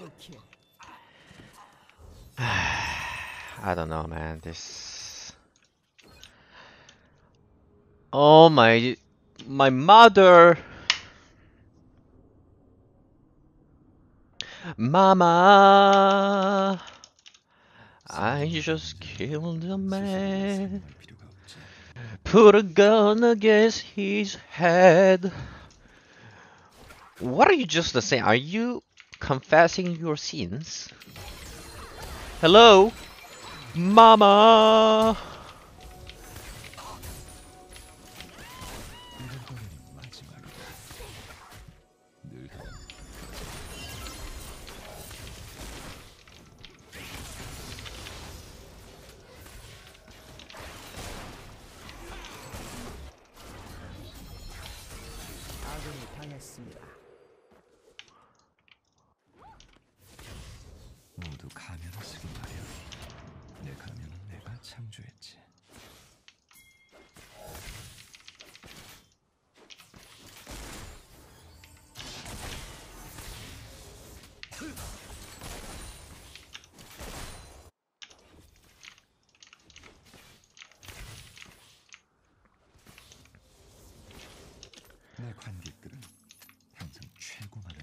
I don't know, man. This. Oh my, my mother. Mama, I just killed a man. Put a gun against his head. What are you just saying? Are you confessing your sins? Hello? Mama!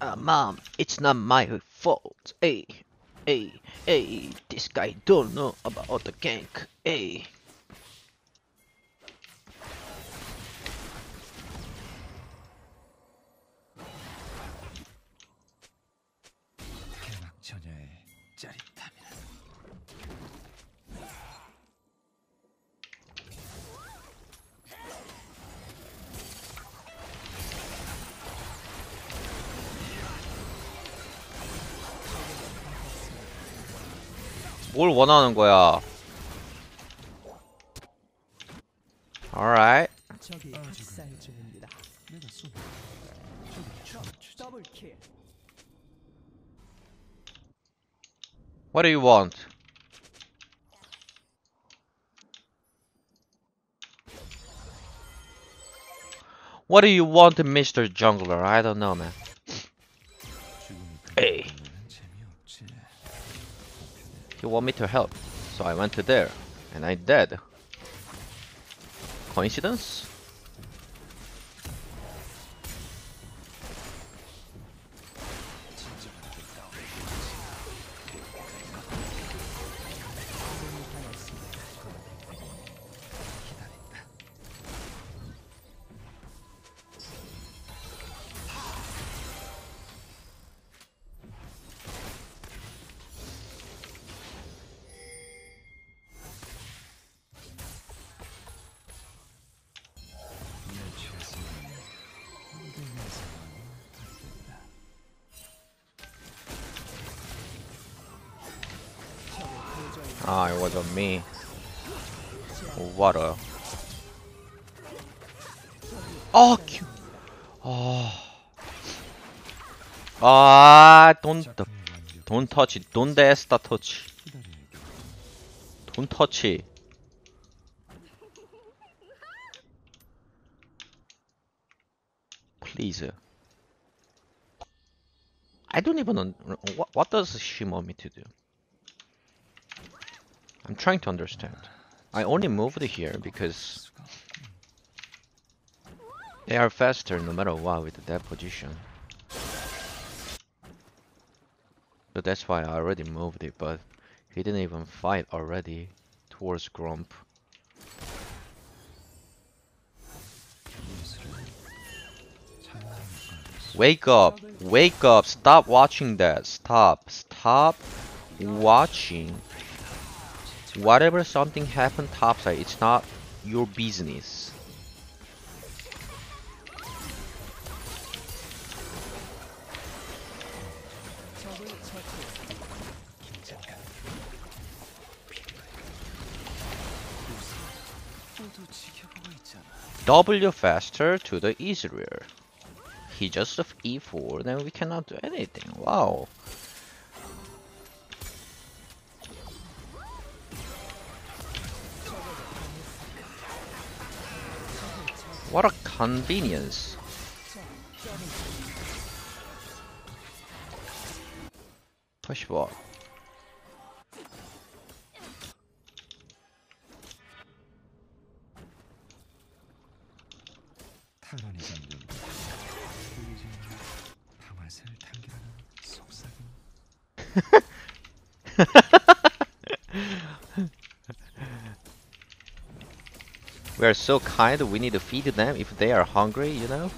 Uh, Mom, it's not my fault. Hey, hey, hey, this guy don't know about the gank. Hey. 뭘 원하는 거야? Alright. 적이 학살 중입니다. 내가 쏜 더블 킬. What do you want? What do you want, Mr. Jungler? I don't know, man. You want me to help, so I went to there, and I did. Coincidence? Ah, it wasn't me. What a. Oh, cute. Oh. Ah, don't, don't touch it. Don't start touch. Don't touch it. Please. I don't even un- what what does she want me to do? I'm trying to understand. I only moved here because they are faster no matter what with that position. So that's why I already moved it, but he didn't even fight already towards Gromp. Wake up! Wake up! Stop watching that! Stop! Stop watching Whatever something happened topside, it's not your business. W faster to the Israel. He just E4, then we cannot do anything. Wow. What a convenience. Push ball. We are so kind, we need to feed them if they are hungry, you know?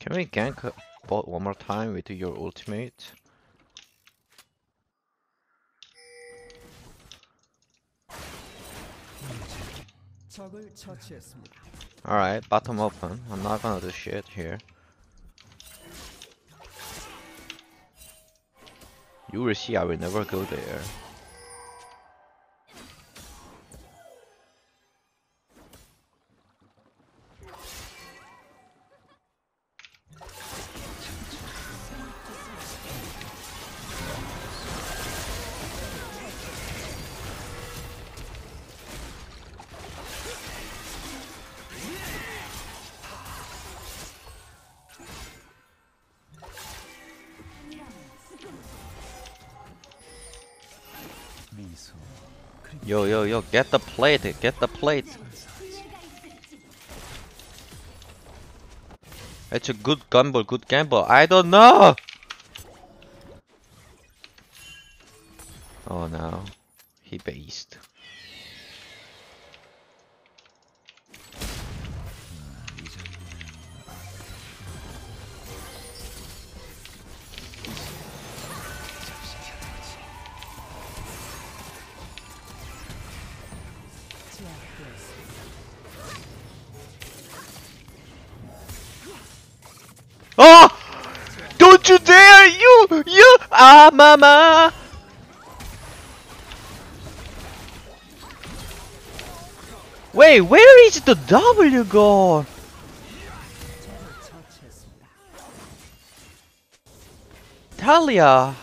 Can we gank bot one more time with your ultimate? Alright, bottom open. I'm not gonna do shit here. You will see I will never go there. Yo, yo, yo, get the plate, get the plate. It's a good gamble, good gamble. I don't know! Oh no. He based. mama! Wait, where is the W go? Taliyah!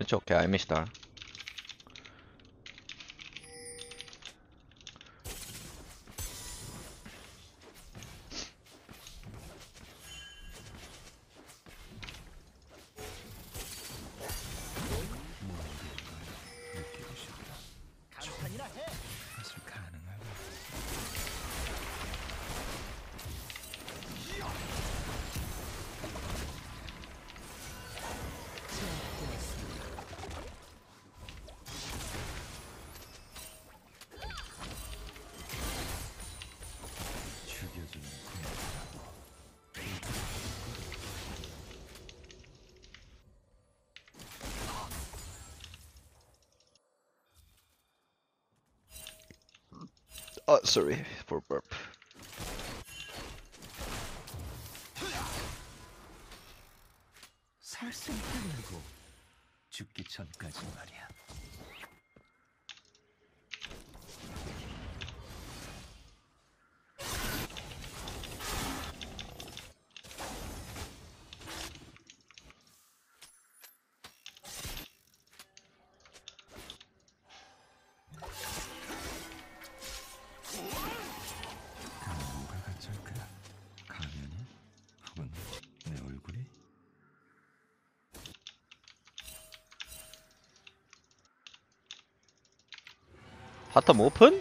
It's okay, I missed her. Oh, sorry for burp. 살생 살리고 죽기 전까지 말이야 Bottom open?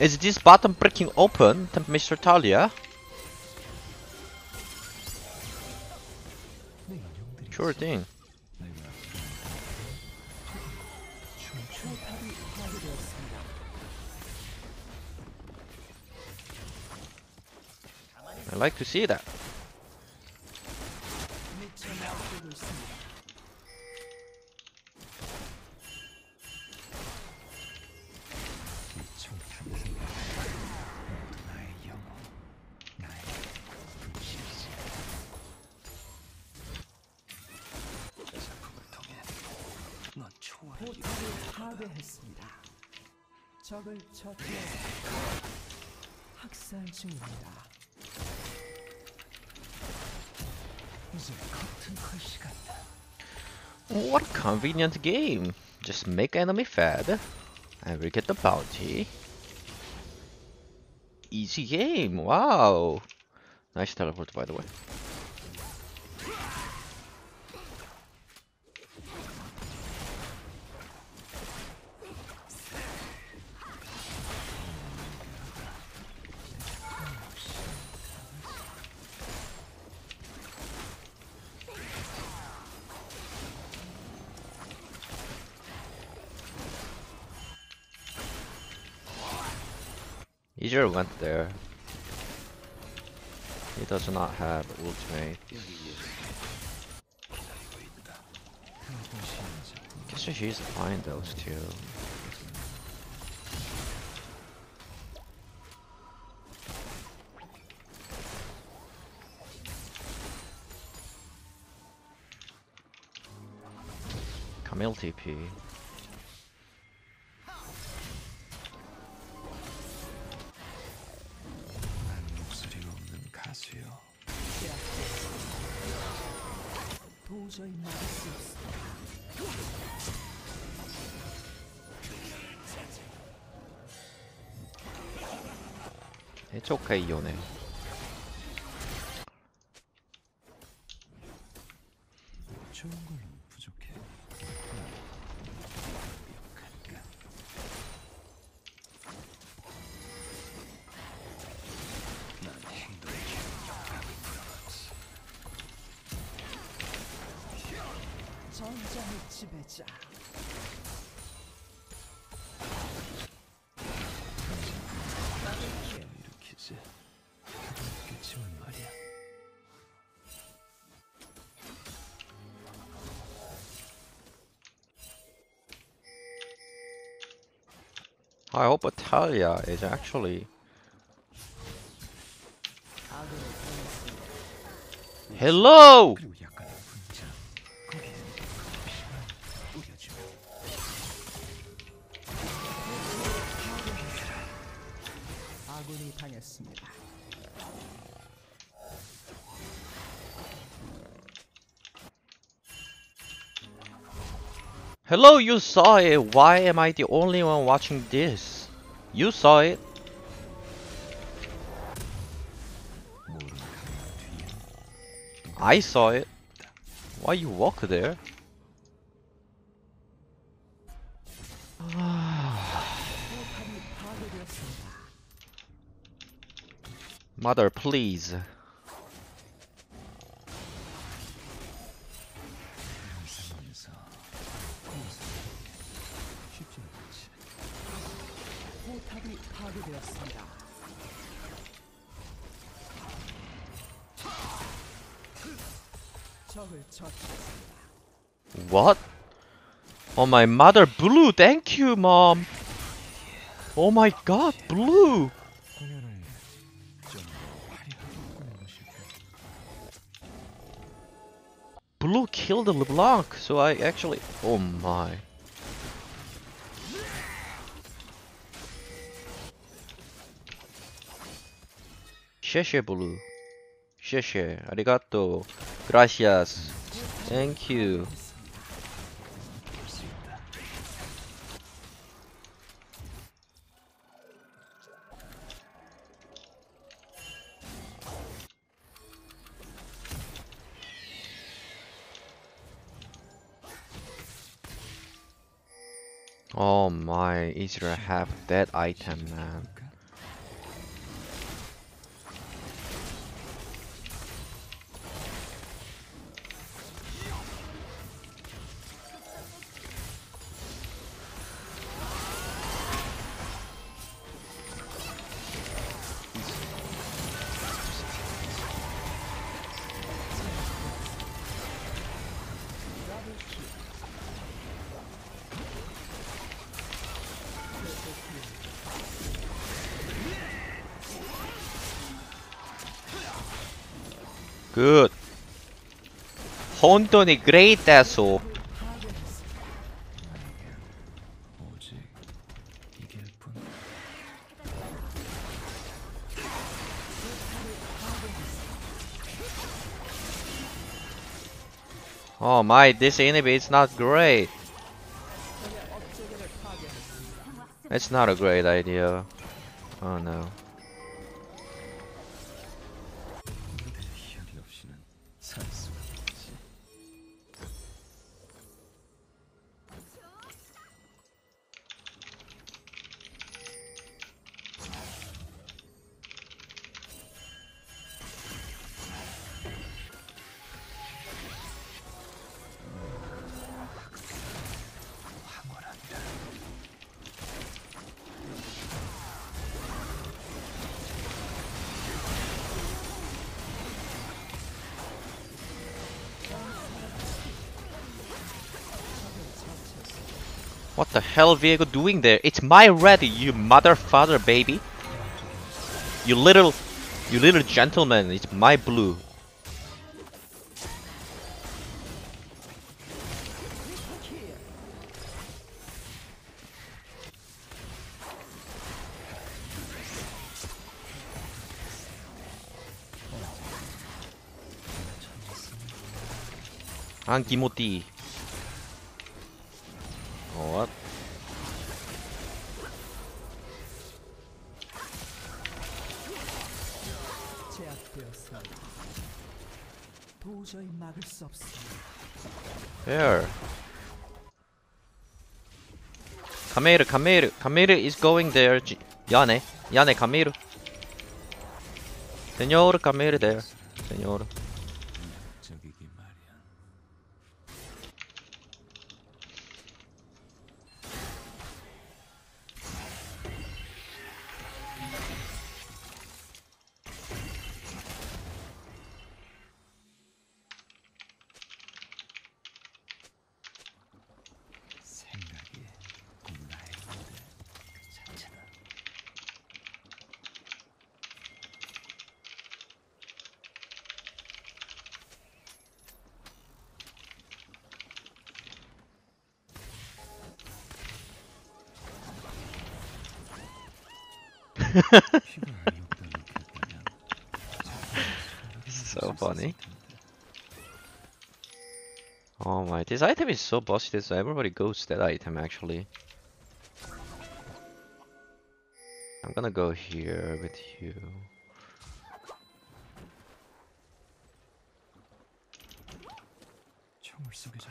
Is this bottom breaking open, Mr. Taliyah? Sure thing. I like to see that. 작품을 통해 넌 초월을 포탑이 파괴했습니다. 적을 처치했습니다. 학살 중입니다. 이제 커튼 컷이 같다. What a convenient game. Just make enemy fed, and we get the bounty. Easy game. Wow. Nice teleport, by the way. Easier went there. He does not have ultimate. Guess we she's fine those two. Camille TP. 카이오네 좋은 걸로 I hope Italia is actually. 아군을 보냈습니다. Hello! 그리고 약간의 분장. 거기에 피만 뿌려주면 아군이 당했습니다. Hello, you saw it. Why am I the only one watching this? You saw it. I saw it. Why you walk there? Mother, please. my mother. Blue, thank you, mom. Oh my god, blue. Blue killed the LeBlanc, so I actually... Oh my. Sheshe Blue. Sheshe. Arigato. Gracias. Thank you. Oh my, to have that item, man. Good. 本当に great asshole. Oh my, this enemy is not great. It's not a great idea. Oh no. What the hell Viego doing there? It's my red, you mother father baby. You little you little gentleman, it's my blue. 안기 Вот. 제압되었어. 도저히 막을 수 없습니다. There. Kameru is going there. 야네 야네 카메르. Señor 카메르 there. Señor. so funny. Oh my, this item is so bossy that everybody goes that item actually. I'm gonna go here with you.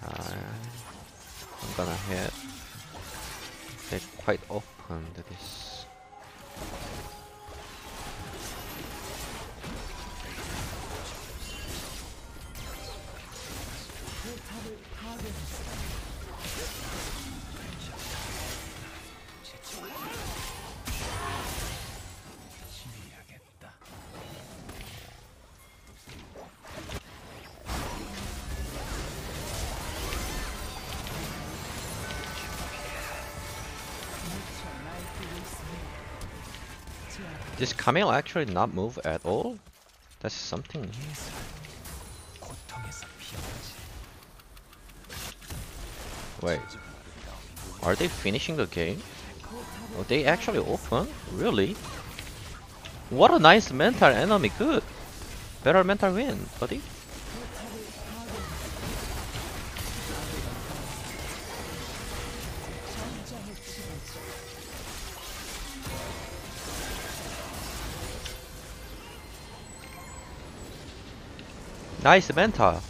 Uh, I'm gonna hit. They're quite open to this. Does Camille actually not move at all? That's something. Wait. Are they finishing the game? Are they actually open? Really? What a nice mental enemy, good. Better mental win, buddy. Nice mental.